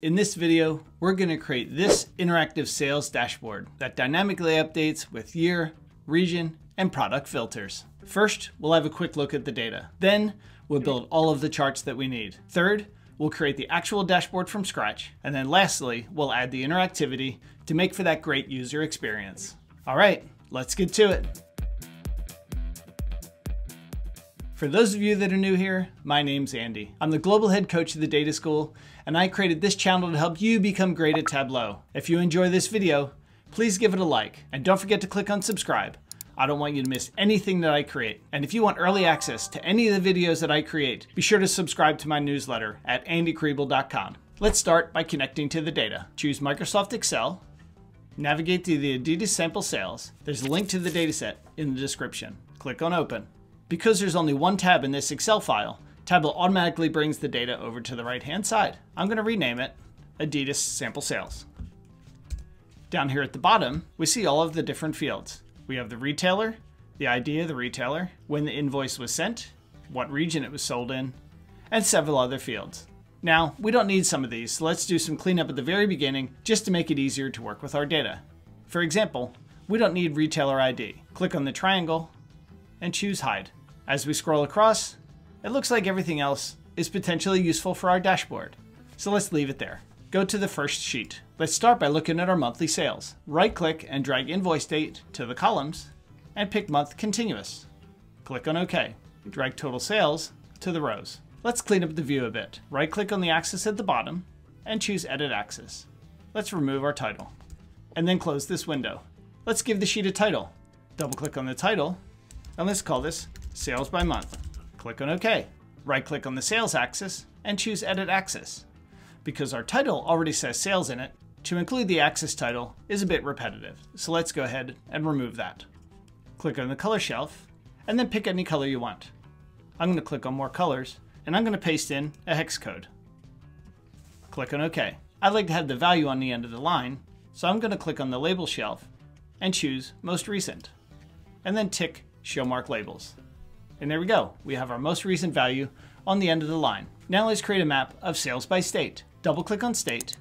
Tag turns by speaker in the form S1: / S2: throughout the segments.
S1: In this video, we're going to create this interactive sales dashboard that dynamically updates with year, region, and product filters. First, we'll have a quick look at the data. Then, we'll build all of the charts that we need. Third, we'll create the actual dashboard from scratch. And then lastly, we'll add the interactivity to make for that great user experience. All right, let's get to it. For those of you that are new here, my name's Andy. I'm the global head coach of the Data School, and I created this channel to help you become great at Tableau. If you enjoy this video, please give it a like, and don't forget to click on subscribe. I don't want you to miss anything that I create. And if you want early access to any of the videos that I create, be sure to subscribe to my newsletter at andykriebel.com. Let's start by connecting to the data. Choose Microsoft Excel, navigate to the Adidas sample sales. There's a link to the dataset in the description. Click on Open. Because there's only one tab in this Excel file, Tableau automatically brings the data over to the right-hand side. I'm going to rename it Adidas Sample Sales. Down here at the bottom, we see all of the different fields. We have the retailer, the ID of the retailer, when the invoice was sent, what region it was sold in, and several other fields. Now, we don't need some of these, so let's do some cleanup at the very beginning just to make it easier to work with our data. For example, we don't need retailer ID. Click on the triangle and choose Hide. As we scroll across, it looks like everything else is potentially useful for our dashboard. So let's leave it there. Go to the first sheet. Let's start by looking at our monthly sales. Right click and drag invoice date to the columns and pick month continuous. Click on OK. Drag total sales to the rows. Let's clean up the view a bit. Right click on the axis at the bottom and choose edit axis. Let's remove our title and then close this window. Let's give the sheet a title. Double click on the title and let's call this Sales by Month. Click on OK. Right click on the Sales axis and choose Edit Axis. Because our title already says Sales in it, to include the axis title is a bit repetitive, so let's go ahead and remove that. Click on the color shelf, and then pick any color you want. I'm going to click on More Colors, and I'm going to paste in a hex code. Click on OK. I'd like to have the value on the end of the line, so I'm going to click on the label shelf and choose Most Recent, and then tick Show Mark Labels. And there we go. We have our most recent value on the end of the line. Now let's create a map of sales by state. Double click on state.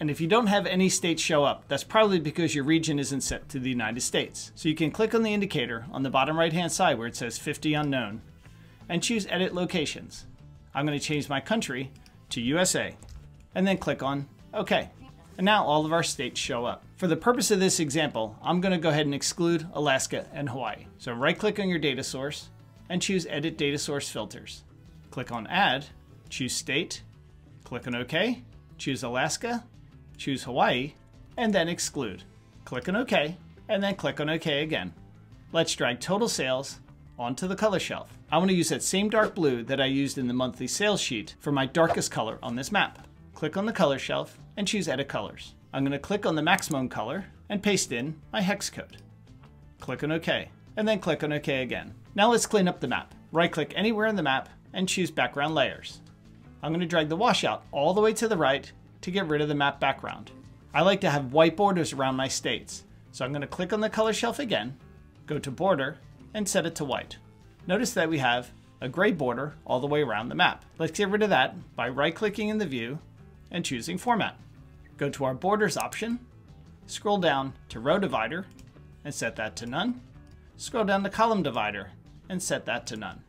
S1: And if you don't have any states show up, that's probably because your region isn't set to the United States. So you can click on the indicator on the bottom right hand side where it says 50 unknown and choose edit locations. I'm going to change my country to USA and then click on OK. And now all of our states show up. For the purpose of this example, I'm going to go ahead and exclude Alaska and Hawaii. So right click on your data source and choose Edit Data Source Filters. Click on Add, choose State, click on OK, choose Alaska, choose Hawaii, and then Exclude. Click on OK, and then click on OK again. Let's drag total sales onto the color shelf. I want to use that same dark blue that I used in the monthly sales sheet for my darkest color on this map. Click on the color shelf and choose Edit Colors. I'm going to click on the maximum color and paste in my hex code. Click on OK, and then click on OK again. Now let's clean up the map. Right click anywhere in the map and choose background layers. I'm going to drag the washout all the way to the right to get rid of the map background. I like to have white borders around my states, so I'm going to click on the color shelf again, go to border, and set it to white. Notice that we have a gray border all the way around the map. Let's get rid of that by right clicking in the view and choosing format. Go to our borders option, scroll down to row divider and set that to none. Scroll down to column divider and set that to none.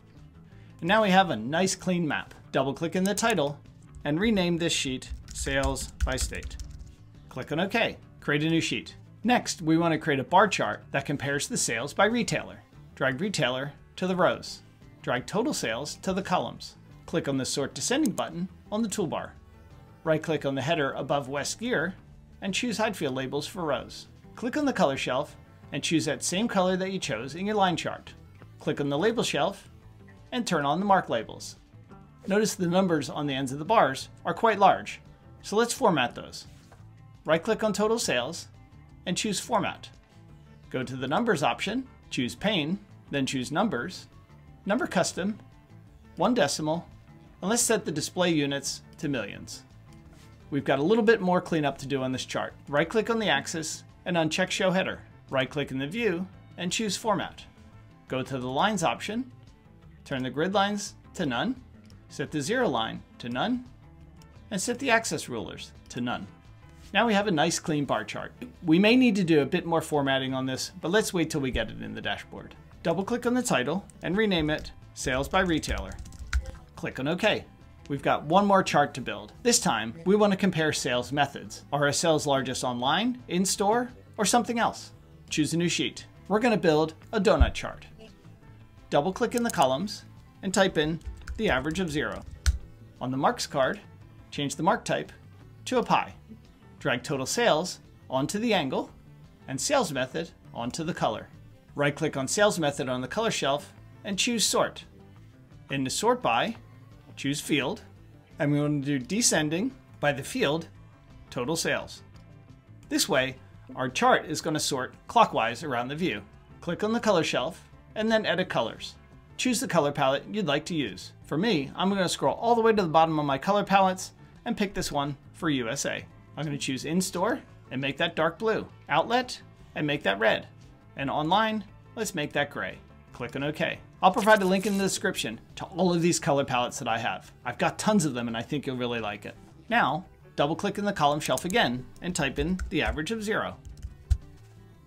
S1: And now we have a nice clean map. Double click in the title and rename this sheet Sales by State. Click on OK. Create a new sheet. Next, we want to create a bar chart that compares the sales by retailer. Drag retailer to the rows. Drag total sales to the columns. Click on the Sort Descending button on the toolbar. Right click on the header above West Gear and choose Hide Field Labels for rows. Click on the color shelf and choose that same color that you chose in your line chart. Click on the label shelf and turn on the mark labels. Notice the numbers on the ends of the bars are quite large, so let's format those. Right click on total sales and choose format. Go to the numbers option, choose pane, then choose numbers, number custom, one decimal, and let's set the display units to millions. We've got a little bit more cleanup to do on this chart. Right click on the axis and uncheck show header. Right click in the view and choose format. Go to the lines option, turn the grid lines to none, set the zero line to none, and set the axis rulers to none. Now we have a nice clean bar chart. We may need to do a bit more formatting on this, but let's wait till we get it in the dashboard. Double click on the title and rename it Sales by Retailer. Click on OK. We've got one more chart to build. This time, we want to compare sales methods. Are our sales largest online, in-store, or something else? Choose a new sheet. We're going to build a donut chart. Double click in the columns and type in the average of zero. On the marks card, change the mark type to a pie. Drag total sales onto the angle and sales method onto the color. Right click on sales method on the color shelf and choose sort. In the sort by, choose field, and we want to do descending by the field total sales. This way, our chart is going to sort clockwise around the view. Click on the color shelf and then edit colors. Choose the color palette you'd like to use. For me, I'm going to scroll all the way to the bottom of my color palettes and pick this one for USA. I'm going to choose in-store and make that dark blue. Outlet and make that red. And online, let's make that gray. Click on OK. I'll provide a link in the description to all of these color palettes that I have. I've got tons of them and I think you'll really like it. Now, double click in the column shelf again and type in the average of zero.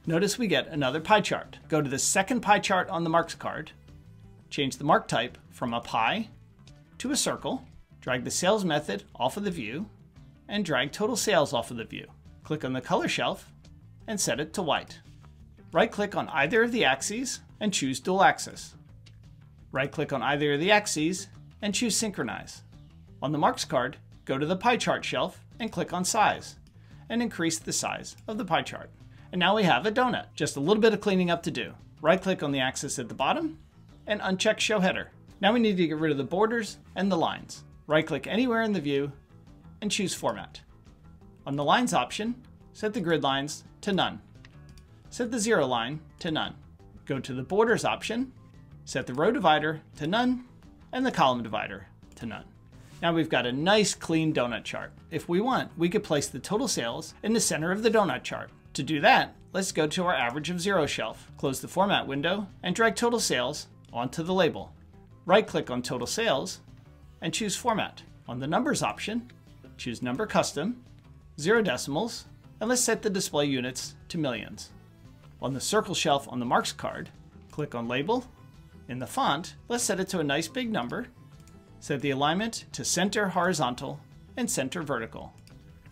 S1: Notice we get another pie chart. Go to the second pie chart on the marks card, change the mark type from a pie to a circle, drag the sales method off of the view, and drag total sales off of the view. Click on the color shelf and set it to white. Right click on either of the axes and choose dual axis. Right click on either of the axes and choose synchronize. On the marks card, go to the pie chart shelf and click on size and increase the size of the pie chart. And now we have a donut. Just a little bit of cleaning up to do. Right click on the axis at the bottom and uncheck show header. Now we need to get rid of the borders and the lines. Right click anywhere in the view and choose format. On the lines option, set the grid lines to none. Set the zero line to none. Go to the borders option, set the row divider to none, and the column divider to none. Now we've got a nice clean donut chart. If we want, we could place the total sales in the center of the donut chart. To do that, let's go to our average of zero shelf, close the format window, and drag total sales onto the label. Right click on total sales and choose format. On the numbers option, choose number custom, zero decimals, and let's set the display units to millions. On the circle shelf on the marks card, click on label. In the font, let's set it to a nice big number. Set the alignment to center horizontal and center vertical.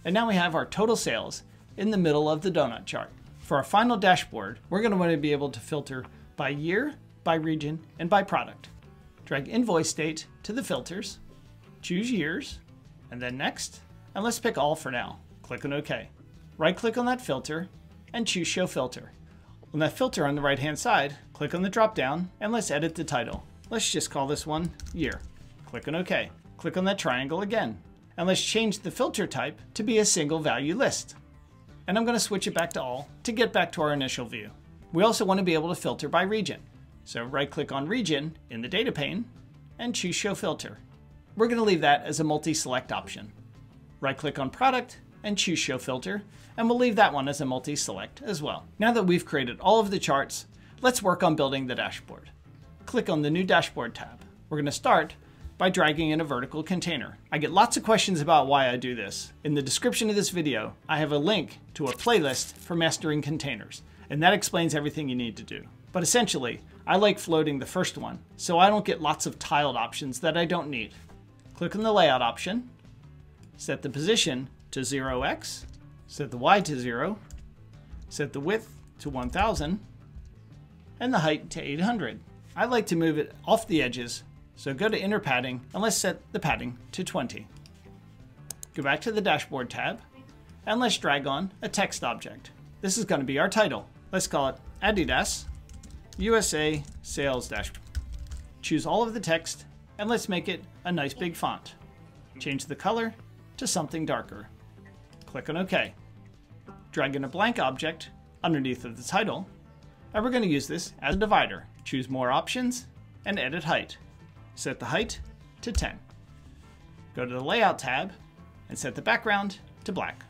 S1: And now we have our total sales in the middle of the donut chart. For our final dashboard, we're going to want to be able to filter by year, by region, and by product. Drag invoice date to the filters, choose years, and then next, and let's pick all for now. Click on OK. Right click on that filter and choose Show Filter. On that filter on the right hand side, click on the drop down and let's edit the title. Let's just call this one Year. Click on OK. Click on that triangle again. And let's change the filter type to be a single value list. And I'm going to switch it back to all to get back to our initial view. We also want to be able to filter by region. So right click on region in the data pane and choose show filter. We're going to leave that as a multi-select option. Right click on product and choose show filter, and we'll leave that one as a multi-select as well. Now that we've created all of the charts, let's work on building the dashboard. Click on the new dashboard tab. We're going to start by dragging in a vertical container. I get lots of questions about why I do this. In the description of this video, I have a link to a playlist for mastering containers, and that explains everything you need to do. But essentially, I like floating the first one, so I don't get lots of tiled options that I don't need. Click on the layout option, set the position to 0x, set the Y to 0, set the width to 1000, and the height to 800. I like to move it off the edges, so go to inner padding and let's set the padding to 20. Go back to the dashboard tab and let's drag on a text object. This is going to be our title. Let's call it Adidas USA Sales Dashboard. Choose all of the text and let's make it a nice big font. Change the color to something darker. Click on OK. Drag in a blank object underneath of the title, and we're going to use this as a divider. Choose more options and edit height. Set the height to 10. Go to the Layout tab and set the background to black.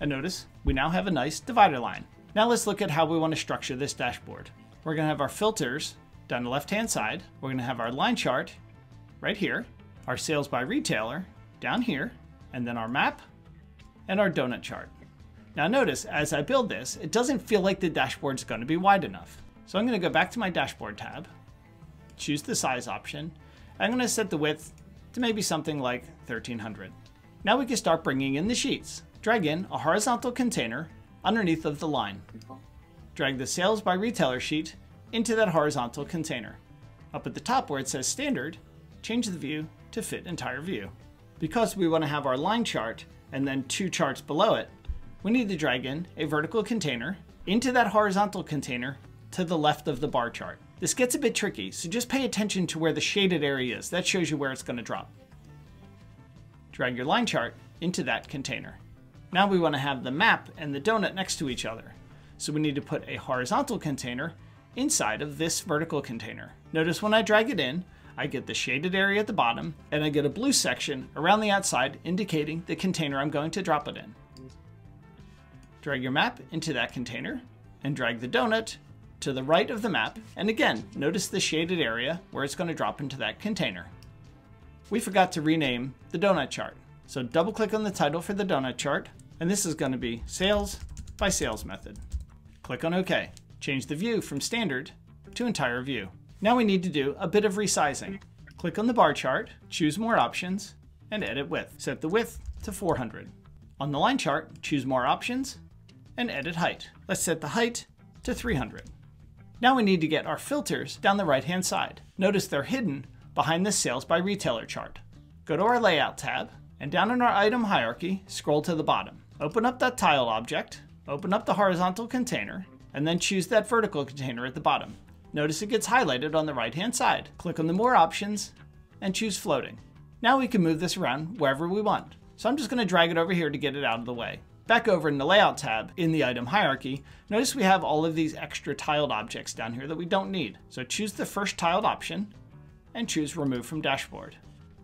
S1: And notice we now have a nice divider line. Now let's look at how we want to structure this dashboard. We're going to have our filters down the left hand side. We're going to have our line chart right here, our sales by retailer down here, and then our map, and our donut chart. Now notice, as I build this, it doesn't feel like the dashboard's going to be wide enough. So I'm going to go back to my dashboard tab, choose the size option. I'm going to set the width to maybe something like 1300. Now we can start bringing in the sheets. Drag in a horizontal container underneath of the line. Drag the sales by retailer sheet into that horizontal container. Up at the top where it says standard, change the view to fit entire view. Because we want to have our line chart and then two charts below it, we need to drag in a vertical container into that horizontal container to the left of the bar chart. This gets a bit tricky, so just pay attention to where the shaded area is. That shows you where it's going to drop. Drag your line chart into that container. Now we want to have the map and the donut next to each other. So we need to put a horizontal container inside of this vertical container. Notice when I drag it in, I get the shaded area at the bottom, and I get a blue section around the outside indicating the container I'm going to drop it in. Drag your map into that container, and drag the donut to the right of the map, and again, notice the shaded area where it's going to drop into that container. We forgot to rename the donut chart, so double click on the title for the donut chart, and this is going to be Sales by Sales Method. Click on OK. Change the view from Standard to Entire View. Now we need to do a bit of resizing. Click on the bar chart, choose More Options, and Edit Width. Set the width to 400. On the line chart, choose More Options, and Edit Height. Let's set the height to 300. Now we need to get our filters down the right hand side. Notice they're hidden behind the Sales by Retailer chart. Go to our Layout tab, and down in our item hierarchy, scroll to the bottom. Open up that tile object, open up the horizontal container, and then choose that vertical container at the bottom. Notice it gets highlighted on the right hand side. Click on the more options and choose floating. Now we can move this around wherever we want. So I'm just going to drag it over here to get it out of the way. Back over in the layout tab in the item hierarchy, notice we have all of these extra tiled objects down here that we don't need. So choose the first tiled option and choose remove from dashboard.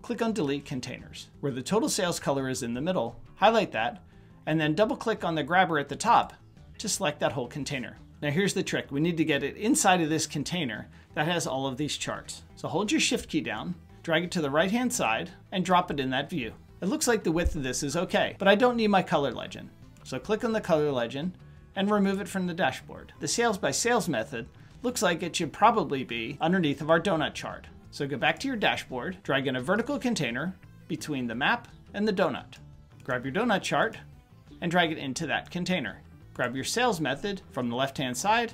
S1: Click on delete containers. Where the total sales color is in the middle, highlight that and then double click on the grabber at the top to select that whole container. Now here's the trick. We need to get it inside of this container that has all of these charts. So hold your shift key down, drag it to the right hand side, and drop it in that view. It looks like the width of this is okay, but I don't need my color legend. So click on the color legend and remove it from the dashboard. The sales by sales method looks like it should probably be underneath of our donut chart. So go back to your dashboard, drag in a vertical container between the map and the donut. Grab your donut chart and drag it into that container. Grab your sales method from the left-hand side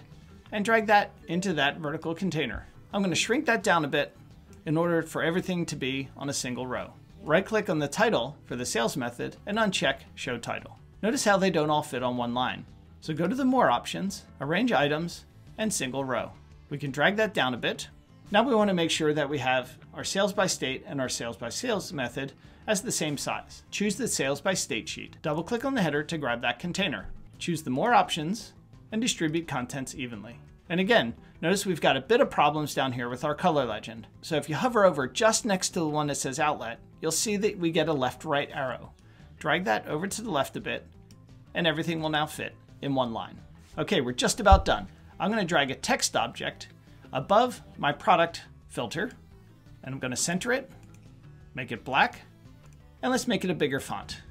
S1: and drag that into that vertical container. I'm going to shrink that down a bit in order for everything to be on a single row. Right-click on the title for the sales method and uncheck Show Title. Notice how they don't all fit on one line. So go to the More options, Arrange Items, and Single Row. We can drag that down a bit. Now we want to make sure that we have our sales by state and our sales by sales method as the same size. Choose the sales by state sheet. Double click on the header to grab that container choose the more options, and distribute contents evenly. And again, notice we've got a bit of problems down here with our color legend. So if you hover over just next to the one that says outlet, you'll see that we get a left-right arrow. Drag that over to the left a bit, and everything will now fit in one line. Okay, we're just about done. I'm gonna drag a text object above my product filter, and I'm gonna center it, make it black, and let's make it a bigger font.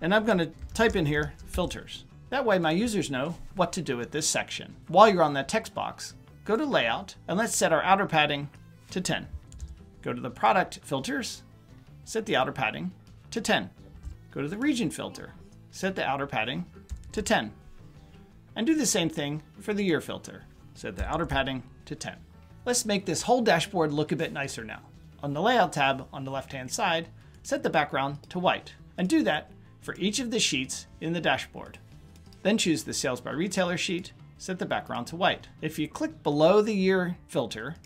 S1: And I'm gonna type in here, filters. That way my users know what to do with this section. While you're on that text box, go to Layout and let's set our outer padding to 10. Go to the Product Filters, set the outer padding to 10. Go to the Region filter, set the outer padding to 10. And do the same thing for the Year filter, set the outer padding to 10. Let's make this whole dashboard look a bit nicer now. On the Layout tab on the left-hand side, set the background to white, and do that for each of the sheets in the dashboard. Then choose the Sales by Retailer sheet, set the background to white. If you click below the year filter,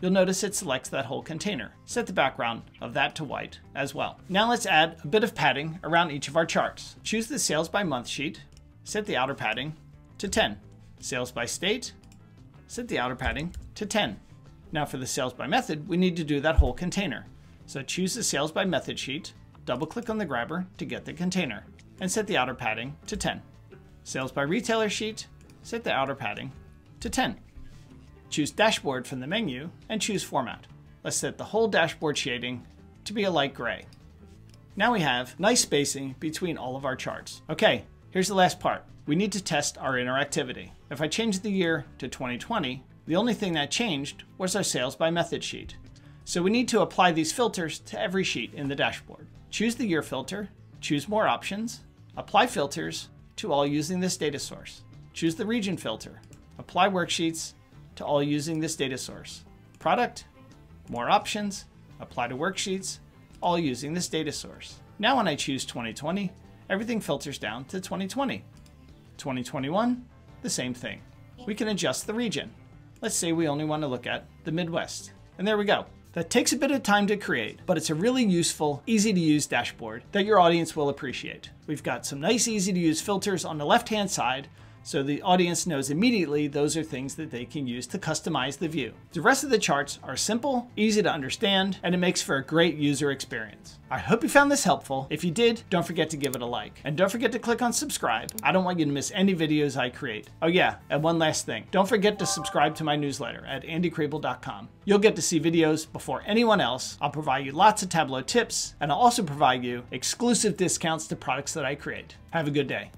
S1: you'll notice it selects that whole container. Set the background of that to white as well. Now let's add a bit of padding around each of our charts. Choose the Sales by Month sheet, set the outer padding to 10. Sales by State, set the outer padding to 10. Now for the Sales by Method, we need to do that whole container. So choose the Sales by Method sheet, double click on the grabber to get the container, and set the outer padding to 10. Sales by retailer sheet, set the outer padding to 10. Choose Dashboard from the menu and choose Format. Let's set the whole dashboard shading to be a light gray. Now we have nice spacing between all of our charts. Okay, here's the last part. We need to test our interactivity. If I change the year to 2020, the only thing that changed was our sales by method sheet. So we need to apply these filters to every sheet in the dashboard. Choose the year filter, choose more options, apply filters to all using this data source. Choose the region filter, apply worksheets to all using this data source. Product, more options, apply to worksheets, all using this data source. Now when I choose 2020, everything filters down to 2020. 2021, the same thing. We can adjust the region. Let's say we only want to look at the Midwest. And there we go. That takes a bit of time to create, but it's a really useful, easy to use dashboard that your audience will appreciate. We've got some nice, easy to use filters on the left hand side so the audience knows immediately those are things that they can use to customize the view. The rest of the charts are simple, easy to understand, and it makes for a great user experience. I hope you found this helpful. If you did, don't forget to give it a like. And don't forget to click on subscribe. I don't want you to miss any videos I create. Oh yeah, and one last thing. Don't forget to subscribe to my newsletter at andykriebel.com. You'll get to see videos before anyone else. I'll provide you lots of Tableau tips, and I'll also provide you exclusive discounts to products that I create. Have a good day.